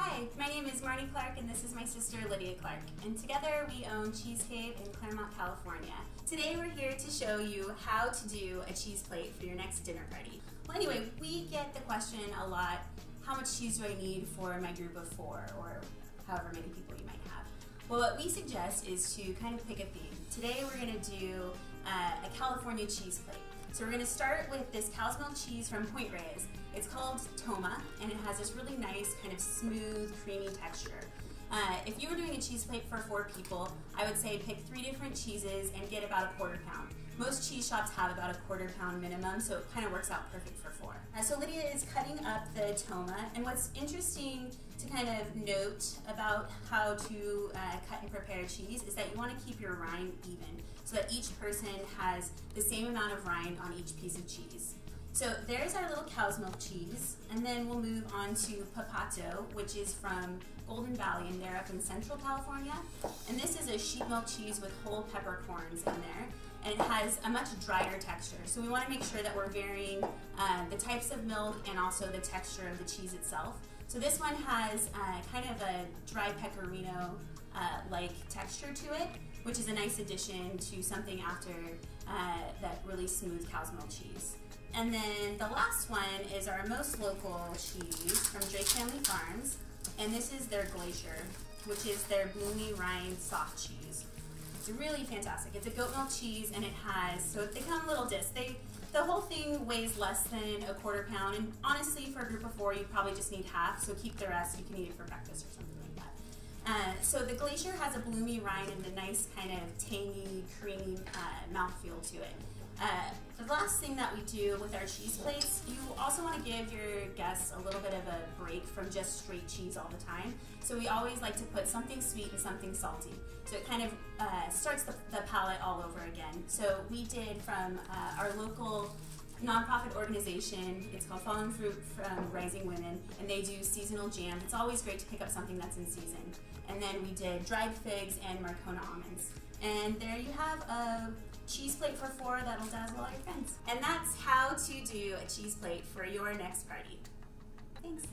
Hi, my name is Marnie Clark and this is my sister Lydia Clark. And together we own Cheese Cave in Claremont, California. Today we're here to show you how to do a cheese plate for your next dinner party. Well anyway, we get the question a lot, how much cheese do I need for my group of four or however many people you might have. Well what we suggest is to kind of pick a theme. Today we're going to do uh, a California cheese plate. So we're going to start with this cow's milk cheese from Point Reyes. It's called Toma, and it has this really nice kind of smooth, creamy texture. Uh, if you were doing a cheese plate for four people, I would say pick three different cheeses and get about a quarter pound. Most cheese shops have about a quarter pound minimum, so it kind of works out perfect for four. Uh, so Lydia is cutting up the Toma, and what's interesting to kind of note about how to uh, cut and prepare cheese is that you want to keep your rind even, so that each person has the same amount of rind on each piece of cheese. So there's our little cow's milk cheese, and then we'll move on to Pepato, which is from Golden Valley, and they're up in Central California. And this is a sheep milk cheese with whole peppercorns in there, has a much drier texture. So we want to make sure that we're varying uh, the types of milk and also the texture of the cheese itself. So this one has uh, kind of a dry pecorino-like uh, texture to it, which is a nice addition to something after uh, that really smooth cow's milk cheese. And then the last one is our most local cheese from Drake Family Farms. And this is their Glacier, which is their bloomy rind soft cheese. It's really fantastic. It's a goat milk cheese and it has, so they come little discs. They, the whole thing weighs less than a quarter pound. And honestly, for a group of four, you probably just need half. So keep the rest. You can eat it for breakfast or something like that. Uh, so the Glacier has a bloomy rind and a nice kind of tangy, creamy uh, mouthfeel to it. Uh, the last thing that we do with our cheese plates, you also want to give your guests a little bit of a break from just straight cheese all the time. So we always like to put something sweet and something salty. So it kind of uh, starts the, the, palate all over again. So we did from uh, our local nonprofit organization. It's called Fallen Fruit from Rising Women, and they do seasonal jam. It's always great to pick up something that's in season. And then we did dried figs and Marcona almonds. And there you have a cheese plate for four that'll dazzle all your friends. And that's how to do a cheese plate for your next party. Thanks.